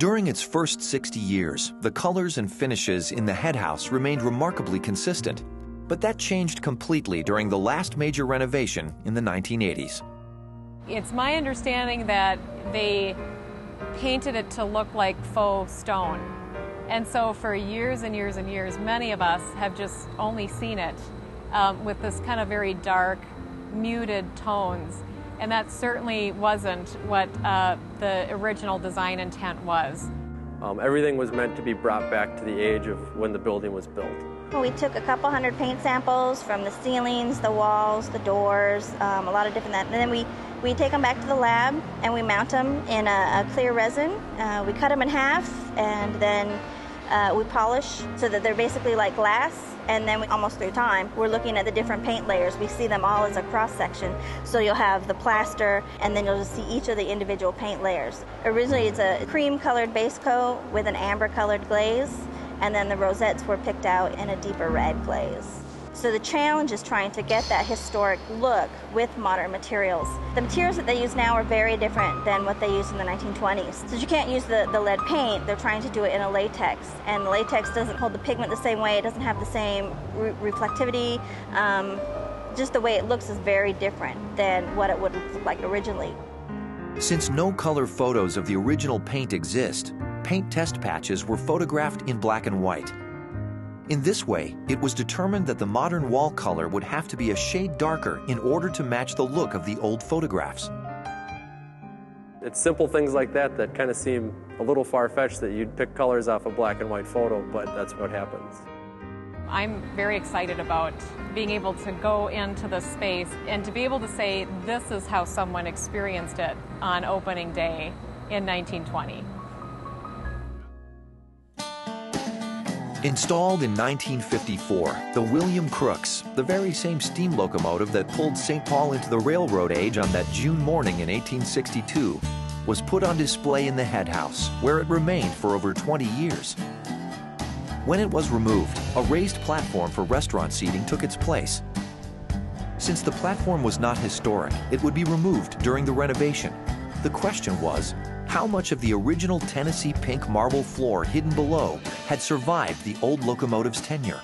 During its first 60 years, the colors and finishes in the head house remained remarkably consistent, but that changed completely during the last major renovation in the 1980s. It's my understanding that they painted it to look like faux stone. And so for years and years and years, many of us have just only seen it um, with this kind of very dark, muted tones. And that certainly wasn't what uh, the original design intent was. Um, everything was meant to be brought back to the age of when the building was built. We took a couple hundred paint samples from the ceilings, the walls, the doors, um, a lot of different that, and then we we take them back to the lab and we mount them in a, a clear resin. Uh, we cut them in half and then uh, we polish so that they're basically like glass and then we, almost through time we're looking at the different paint layers. We see them all as a cross section so you'll have the plaster and then you'll just see each of the individual paint layers. Originally it's a cream colored base coat with an amber colored glaze and then the rosettes were picked out in a deeper red glaze so the challenge is trying to get that historic look with modern materials. The materials that they use now are very different than what they used in the 1920s. So you can't use the, the lead paint, they're trying to do it in a latex. And latex doesn't hold the pigment the same way, it doesn't have the same re reflectivity. Um, just the way it looks is very different than what it would look like originally. Since no color photos of the original paint exist, paint test patches were photographed in black and white. In this way, it was determined that the modern wall color would have to be a shade darker in order to match the look of the old photographs. It's simple things like that that kind of seem a little far-fetched that you'd pick colors off a black and white photo, but that's what happens. I'm very excited about being able to go into the space and to be able to say this is how someone experienced it on opening day in 1920. Installed in 1954, the William Crooks, the very same steam locomotive that pulled St. Paul into the railroad age on that June morning in 1862, was put on display in the head house, where it remained for over 20 years. When it was removed, a raised platform for restaurant seating took its place. Since the platform was not historic, it would be removed during the renovation. The question was, how much of the original Tennessee pink marble floor hidden below had survived the old locomotive's tenure.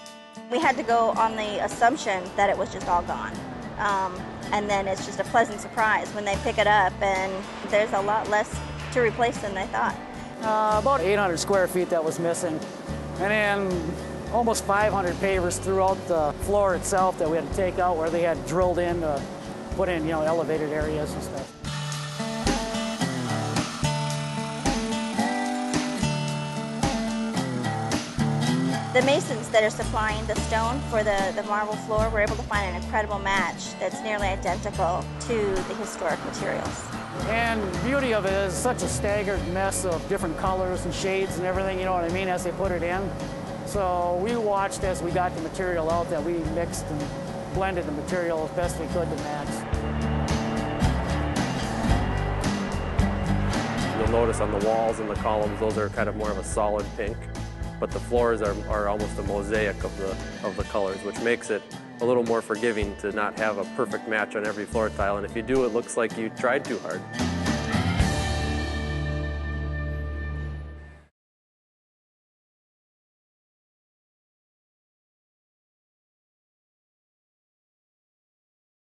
We had to go on the assumption that it was just all gone. Um, and then it's just a pleasant surprise when they pick it up and there's a lot less to replace than they thought. Uh, about 800 square feet that was missing. And then almost 500 pavers throughout the floor itself that we had to take out where they had drilled in to put in, you know, elevated areas and stuff. The masons that are supplying the stone for the, the marble floor were able to find an incredible match that's nearly identical to the historic materials. And the beauty of it is such a staggered mess of different colors and shades and everything, you know what I mean, as they put it in. So we watched as we got the material out that we mixed and blended the material as best we could to match. You'll notice on the walls and the columns, those are kind of more of a solid pink but the floors are, are almost a mosaic of the, of the colors, which makes it a little more forgiving to not have a perfect match on every floor tile. And if you do, it looks like you tried too hard.